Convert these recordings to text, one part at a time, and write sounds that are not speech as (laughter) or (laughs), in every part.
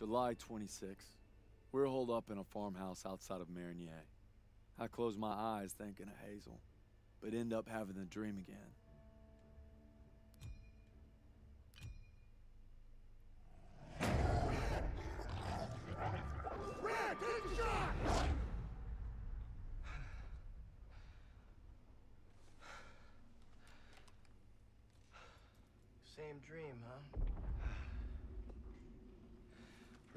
July 26. We're holed up in a farmhouse outside of Marigny. I close my eyes thinking of Hazel, but end up having the dream again. Same dream, huh?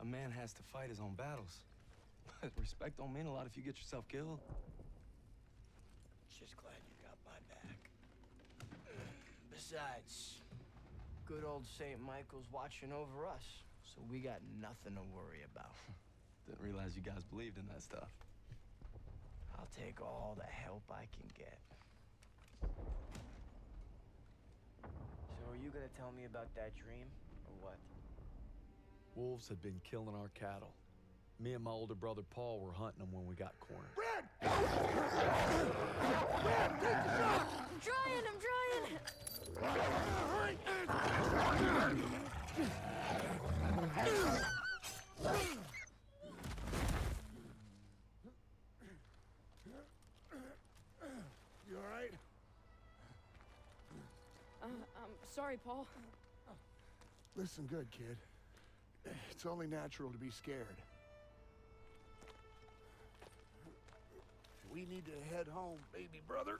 a man has to fight his own battles. But respect don't mean a lot if you get yourself killed. Just glad you got my back. (clears throat) Besides, good old St. Michael's watching over us, so we got nothing to worry about. (laughs) Didn't realize you guys believed in that stuff. I'll take all the help I can get. So are you gonna tell me about that dream, or what? Wolves had been killing our cattle. Me and my older brother Paul were hunting them when we got cornered. Red! Red, take the shot! I'm trying, I'm trying. You all right? Uh, I'm sorry, Paul. Listen good, kid. It's only natural to be scared. We need to head home, baby brother.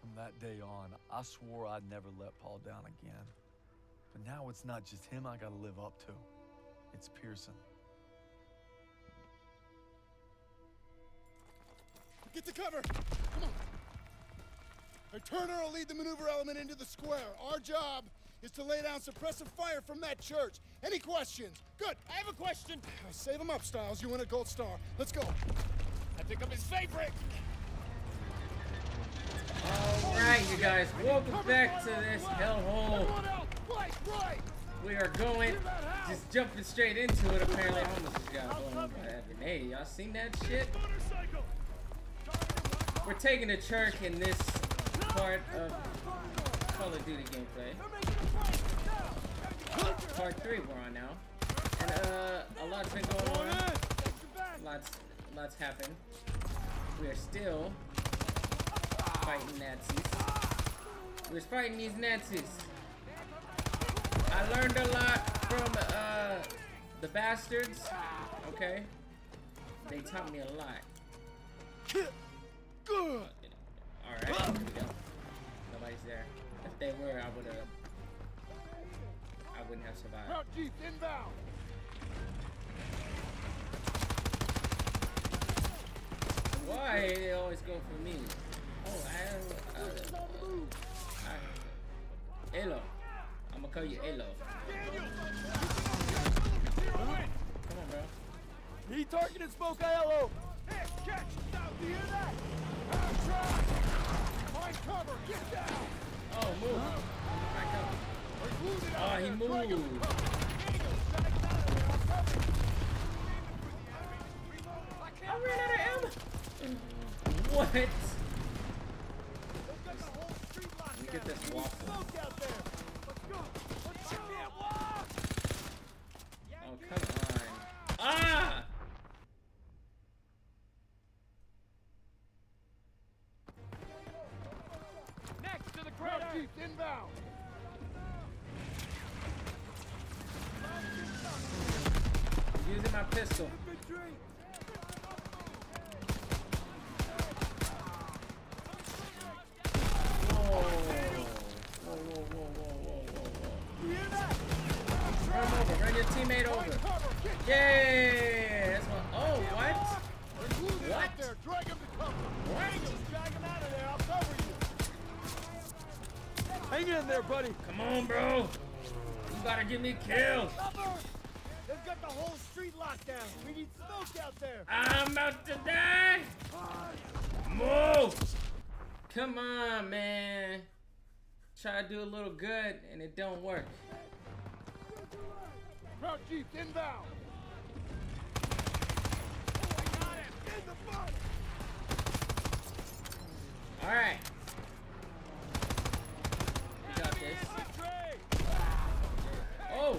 From that day on, I swore I'd never let Paul down again. But now it's not just him I gotta live up to. It's Pierson. Get to cover! Come on! Our Turner will lead the maneuver element into the square. Our job is to lay down suppressive fire from that church. Any questions? Good. I have a question. Save him up, Stiles. You win a gold star. Let's go. I think I'm his favorite. Alright, you guys, welcome back to this hellhole. Right. We are going, just jumping straight into it. Apparently, I almost just got blown by that grenade. Y'all seen that shit? We're taking a church in this part of Call of Duty gameplay. Part 3 we're on now. And uh, a lot's been going on. Lots, lots happened. We are still fighting Nazis. We're fighting these Nazis. I learned a lot from uh, the bastards. Okay, they taught me a lot. Good. All right, here we go. Nobody's there. If they were, I would have. I wouldn't have survived. Route Jeep inbound. Why they always go for me? Oh, I. Uh, I Elo. I'm gonna call you Elo. Come on, bro. He targeted Smoke ILO. Hey, catch! Do you hear that? Out track! Find cover! Get down! Oh, move. Back up. Oh, he moved. I ran out of ammo. What? Let me get this waffle. Oh, come to the crowd. Jeep inbound. I'm using my pistol. Run over. Run your teammate over. Yay! Hang in there, buddy. Come on, bro. You gotta get me killed. Cover. They're lockdown. We need smoke out there. I'm about to die. Move. Come on, man. Try to do a little good and it don't work. Crouch Chief, inbound. Oh, All right. We got this. Oh,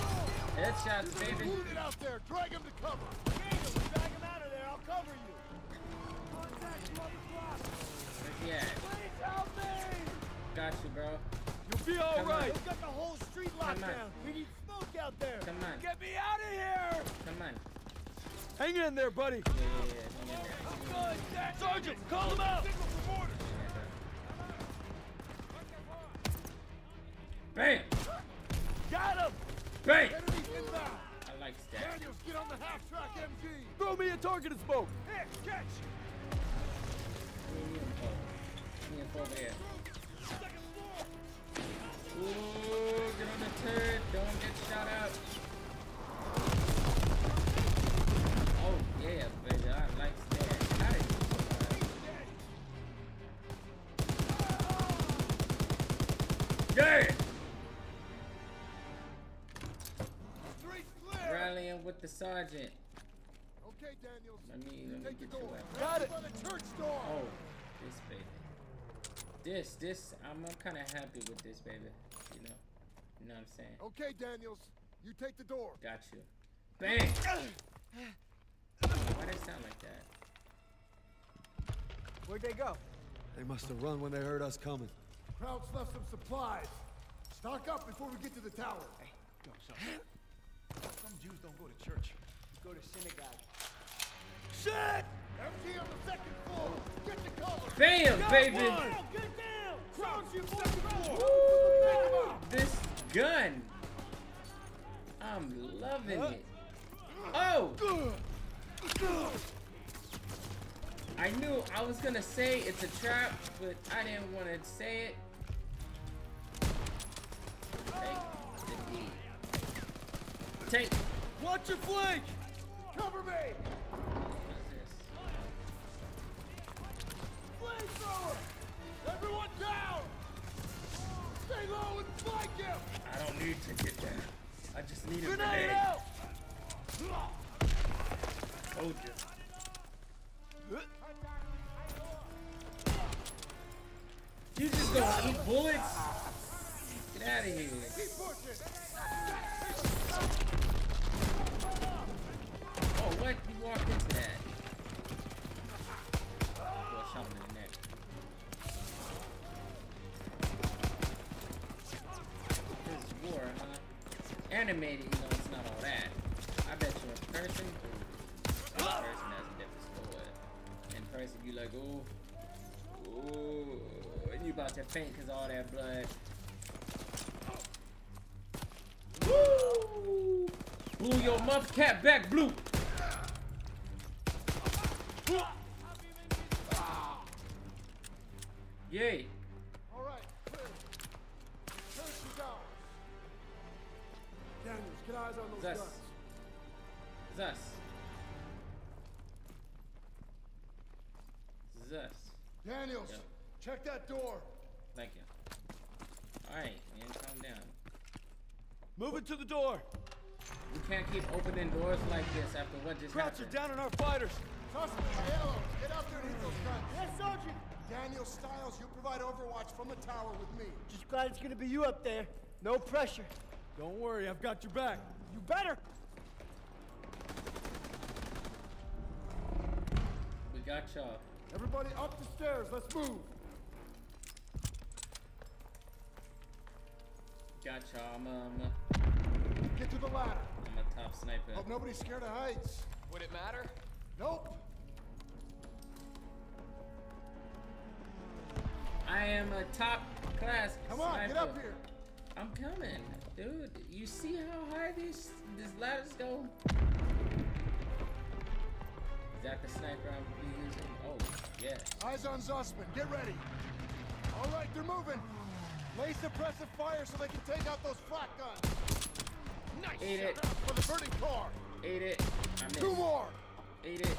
Headshots, baby. wounded out there. Drag him to cover. Daniel, drag him out of there. I'll cover you. Where's he at? Please help me. Got you, bro. You'll be all right. We've got the whole street locked down. We need smoke out there. Come on. Get me out of here. Come on. Hang in there, buddy. Yeah, yeah, yeah. In there. Sergeant, call him out. Bam! Got him. Bam! Throw me a target and smoke. Here, catch. Me and info. Me and over here. Ooh, get on the turret. Don't get shot out. Oh, yeah, baby. I like that. How did you survive? Yeah! Rallying with the sergeant. Okay, Daniels. Let me, let me Take get your door. weapon. Got it. By the church door. Oh, this baby. This, this, I'm, I'm kind of happy with this baby. You know, you know what I'm saying? Okay, Daniels. You take the door. Got you. Bang! (clears throat) Why did it sound like that? Where'd they go? They must have run when they heard us coming. Krauts left some supplies. Stock up before we get to the tower. Hey, Go, son. Some Jews don't go to church. Go to synagogue. Shit! MG on the second floor. Get the cover. Bam, baby! Get down! You second floor. Woo! This gun! I'm loving it. Oh! I knew I was gonna say it's a trap, but I didn't want to say it. Take. Take. Watch your flank! Cover me. Everyone down. Stay low and flank him. I don't need to get down. I just need a Grenade out! Told you. You just gonna eat bullets? Get out of here. Keep pushing. Oh, what? You walked Animated, you know, it's not all that. I bet you person, ooh, person a different person, you like, ooh, ooh, and you about to faint because all that blood. Woo! Blew your muff cap back blue. Daniels, get eyes on those Zess. guns. Zus. Zus. Daniels, Yeah. check that door. Thank you. Alright, man, calm down. Move it to the door. We can't keep opening doors like this after what just Krauts are happened. down on our fighters. Trust me, Yellow, get out there and hit those guns. Yes, Sergeant. Daniel Stiles, you provide overwatch from the tower with me. Just glad it's gonna be you up there. No pressure. Don't worry, I've got your back. You better! We gotcha. Everybody up the stairs, let's move! Gotcha, I'm, um... Get to the ladder. I'm a top sniper. Hope nobody's scared of heights. Would it matter? Nope. I am a top class Come on, sniper. get up here. I'm coming dude. You see how high these these ladders go? Is that the sniper I'm be using? Oh, yes. Eyes on Zussman. Get ready. All right, they're moving. Lay suppressive fire so they can take out those flak guns. Nice Ate it. for the burning car. Ate it. I missed. Two more. Ate it.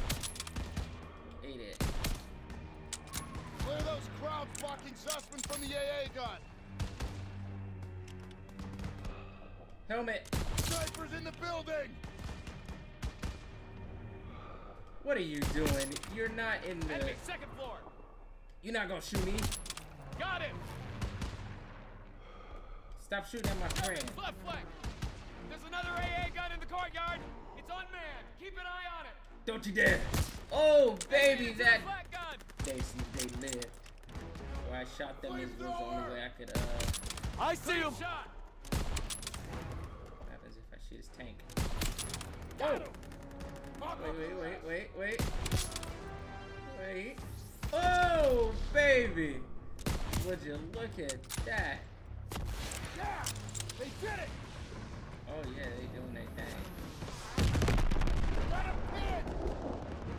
Ate it. Clear those Krauts blocking Zussman from the AA gun. Helmet. Snipers in the building. What are you doing? You're not in the. Enemy, second floor. You're not gonna shoot me. Got him. Stop shooting at my friend. Left flank. There's another AA gun in the courtyard. It's unmanned. Keep an eye on it. Don't you dare. Oh, baby, It's a that. They see they live. Where I shot them is was the only way I could, uh. I see him. Shot. His tank? Got him. Wait, wait, wait, wait, wait. Wait. Oh, baby. Would you look at that? Yeah, they did it. Oh, yeah, they doing their thing. Got him pinned.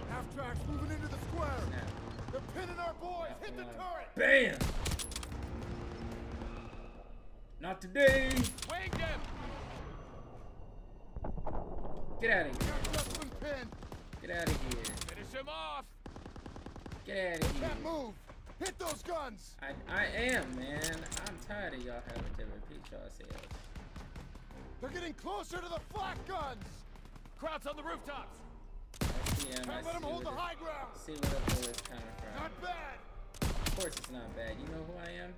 Half tracks moving into the square. Now, They're pinning our boys. Hit the turret. bam! Not today. Winged him. Get out of here. Got Zussman pinned. Get out of here. Finish him off. Get out of here. Can't move. Hit those guns. I, I am, man. I'm tired of y'all having to repeat yourselves. They're getting closer to the flak guns. Krauts on the rooftops. I see him. I Can't let them hold the high ground. See where the bullet's coming from. Not bad. Of course it's not bad. You know who I am?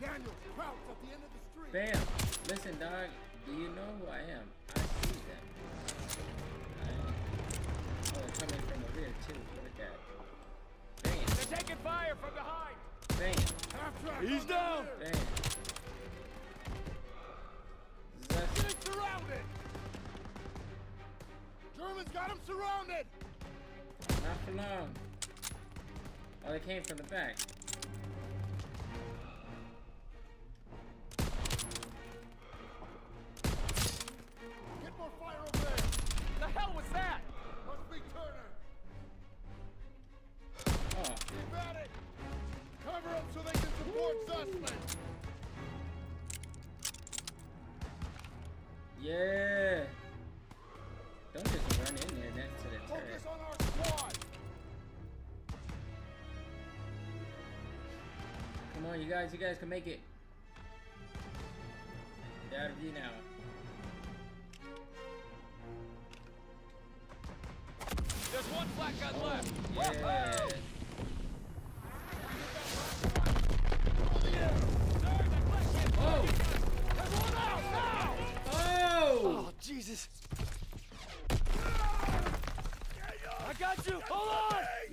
Daniel, Krauts at the end of the street. Bam! Listen, dog. Do you know who I am? I see them. I am. Oh, they're coming from the rear too. Look at that. Bam! They're taking fire from behind. Bam! Half track. He's down. rear. Bam! Zest. Getting surrounded. Germans got him surrounded. Not for long. Oh, they came from the back. That? Must be Turner. Oh, Keep at it. Cover them so they can support Zussman. yeah. Don't just run in there next to the turret. Focus on our squad. Come on, you guys. You guys can make it. Of view now.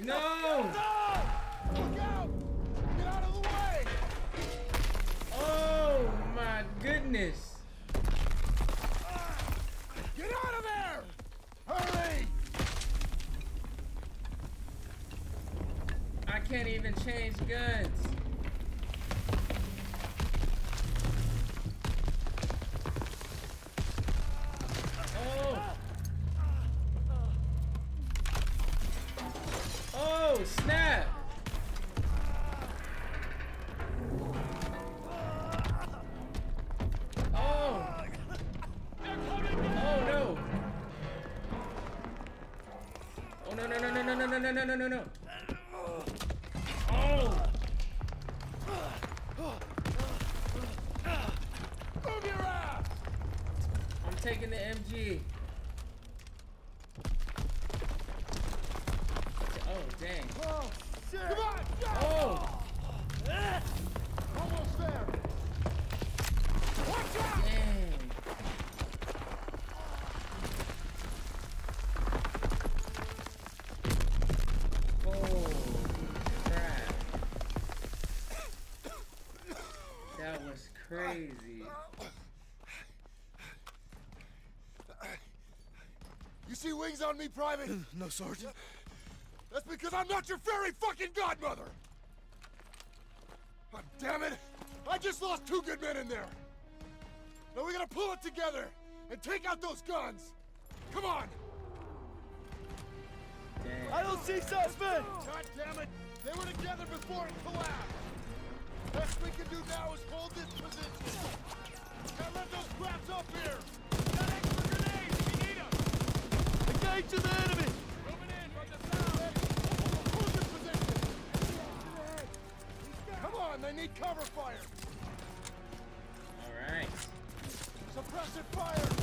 No! Look out. Get out of the way. Oh my goodness! Get out of there. Hurry. I can't even change guns. Oh, snap! Oh! Oh no! Oh no no no no no no no no no no no no! Oh! Move your ass. I'm taking the MG. Oh dang! Oh, shit. Come on. Go. Oh! Almost there. Watch out. Dang! Oh crap! That was crazy. You see wings on me, Private? Uh, no, Sergeant. That's because I'm not your fairy fucking godmother! God damn it! I just lost two good men in there! Now we gotta pull it together and take out those guns! Come on! Damn. I don't see suspect! God damn it! They were together before it collapsed! Best we can do now is hold this position! Can't let those crabs up here! Engage the enemy! Moving in from the south. Hold this position! Come on, they need cover fire! All right. Suppressive fire!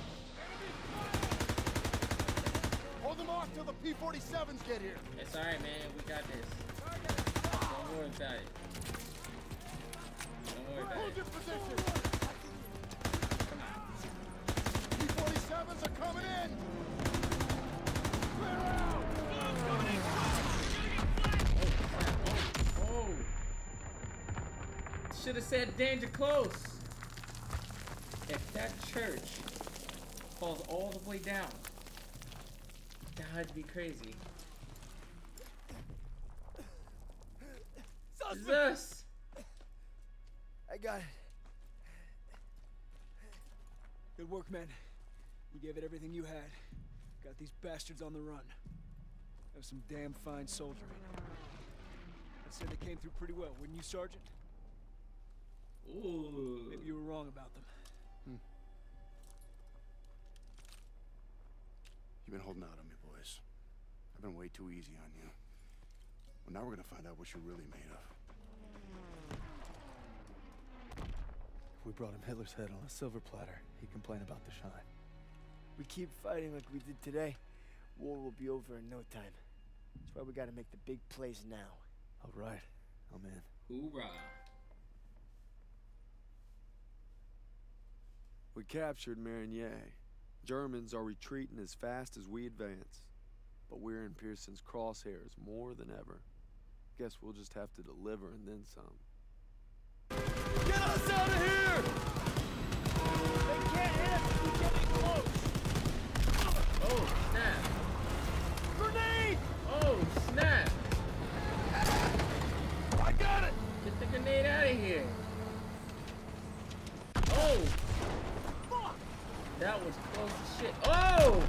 Hold them off till the P-47s get here! It's alright, man. We got this. Don't worry about it. Don't worry about Hold it. your position! P-47s are coming in! Clear out! Oh. Should have said danger close. If that church falls all the way down, that'd be crazy. Jesus! I got it. Good work, men. You gave it everything you had. Got these bastards on the run. That was some damn fine soldiering. I'd say they came through pretty well, wouldn't you, Sergeant? Ooh. Maybe you were wrong about them. Hmm. You've been holding out on me, boys. I've been way too easy on you. Well, now we're gonna find out what you're really made of. If we brought him Hitler's head on a silver platter, he'd complain about the shine. We keep fighting like we did today, war will be over in no time. That's why we gotta make the big plays now. All right. I'm in. Hoorah. We captured Marigny. Germans are retreating as fast as we advance. But we're in Pierson's crosshairs more than ever. Guess we'll just have to deliver and then some. Get us out of here! They can't hit us if we get in close! Oh, snap. Grenade! Oh, snap. I got it! Get the grenade out of here. Oh! Fuck! That was close as shit. Oh!